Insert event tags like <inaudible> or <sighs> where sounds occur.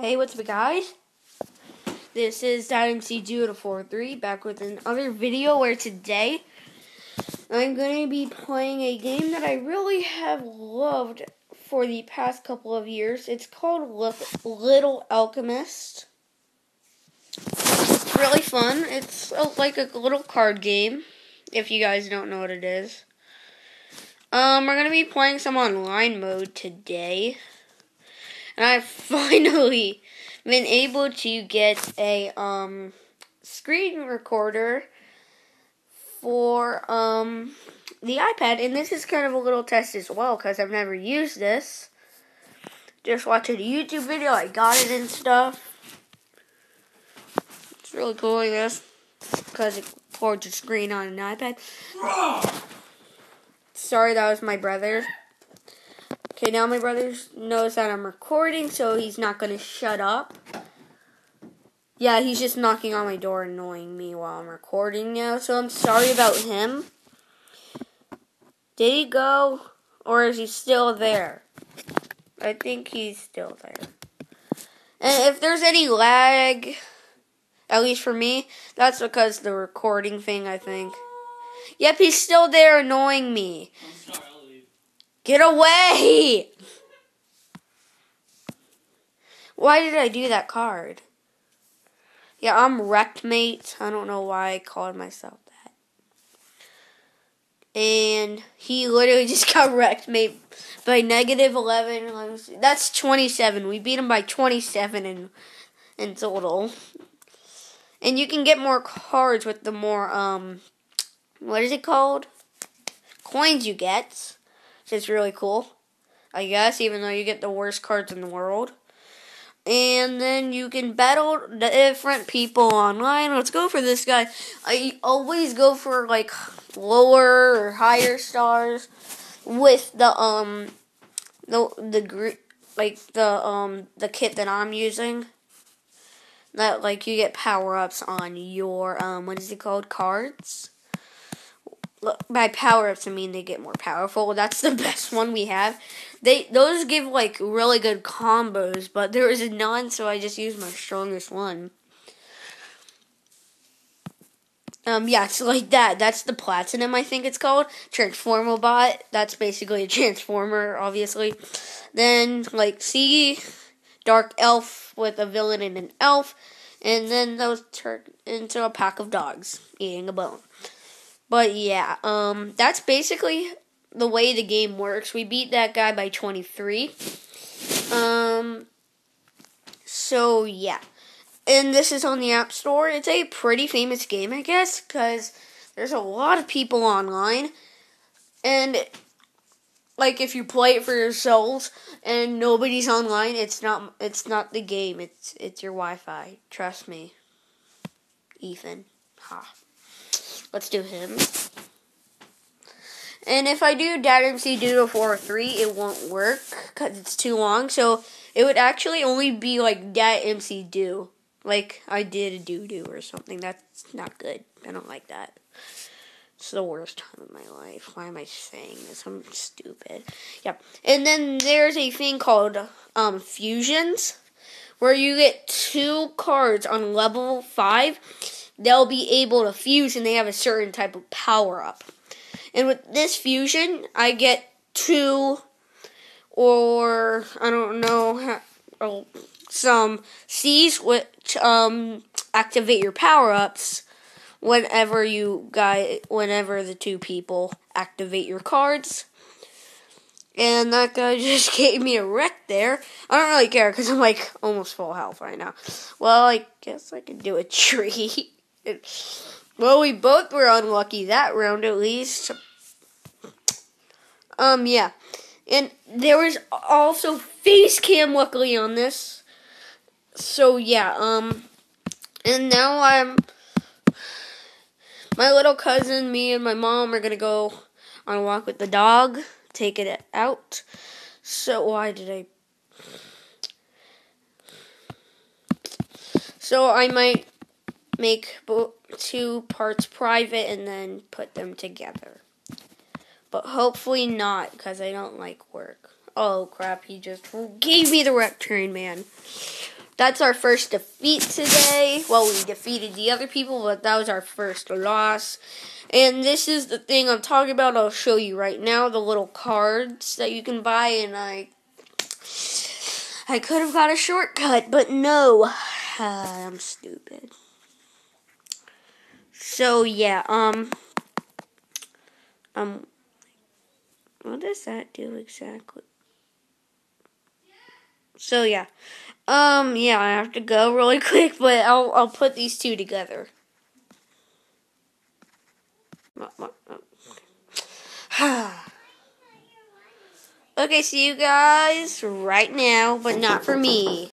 Hey, what's up, guys? This is MC Dude 43 back with another video where today I'm going to be playing a game that I really have loved for the past couple of years. It's called Little Alchemist. It's really fun. It's a, like a little card game, if you guys don't know what it is. Um, we're going to be playing some online mode today. And I <laughs> finally been able to get a um screen recorder for um the iPad and this is kind of a little test as well cuz I've never used this. Just watching a YouTube video, I got it and stuff. It's really cool, I guess, because it records a screen on an iPad. Sorry, that was my brother. Okay, now my brother knows that I'm recording, so he's not to shut up. Yeah, he's just knocking on my door, annoying me while I'm recording now, so I'm sorry about him. Did he go, or is he still there? I think he's still there. And if there's any lag, at least for me, that's because the recording thing, I think. Yep, he's still there annoying me. Get away! Why did I do that card? Yeah, I'm wrecked, mate. I don't know why I called myself that. And he literally <laughs> just got wrecked, mate, by negative 11. That's 27. We beat him by 27 in, in total. And you can get more cards with the more, um, what is it called? Coins you get. It's really cool, I guess, even though you get the worst cards in the world. And then you can battle different people online. Let's go for this guy. I always go for like lower or higher stars with the um the the group like the um the kit that I'm using. That like you get power ups on your um what is it called cards by power ups I mean they get more powerful. That's the <laughs> best one we have. They those give like really good combos, but there is none, so I just use my strongest one. Um, yeah, it's like that. That's the platinum, I think it's called. Transformer bot. That's basically a transformer, obviously. Then, like, C, Dark Elf with a villain and an elf. And then those turn into a pack of dogs eating a bone. But yeah, um, that's basically the way the game works. We beat that guy by 23. Um, so yeah. And this is on the App Store. It's a pretty famous game, I guess, because there's a lot of people online. And like if you play it for yourselves and nobody's online, it's not it's not the game. It's it's your Wi-Fi. Trust me. Ethan. Ha. Let's do him. And if I do Dad MC Doodle 4 3, it won't work because it's too long. So it would actually only be like Dad MC Do. Like I did a doo doo or something. That's not good. I don't like that. It's the worst time of my life. Why am I saying this? I'm stupid. Yep. And then there's a thing called um, fusions where you get two cards on level 5 they'll be able to fuse and they have a certain type of power up. And with this fusion, I get two or I don't know oh, some C's which um activate your power ups whenever you guy whenever the two people activate your cards. And that guy <laughs> just gave me a wreck there. I don't really care because I'm like almost full health right now. Well, I guess I can do a <laughs> tree. Well, we both were unlucky that round at least. Um, yeah. And there was also face cam luckily on this. So yeah, um and now I'm my little cousin, me and my mom are gonna go on a walk with the dog, take it out. So why did I So I might make two parts private and then put them together. But hopefully not, because I don't like work. Oh crap, he just gave me the wreck train, man. that's our first defeat today. Well, we defeated the other people, but that was our first loss. And this is the thing I'm talking about. I'll show you right now the little cards that you can buy, and I I could have got a shortcut, but no. <sighs> I'm stupid. So yeah, um um what does that do exactly? So yeah. Um yeah, I have to go <laughs> really quick, but I'll I'll put these two together. <sighs> okay, see you guys right now, but not for me.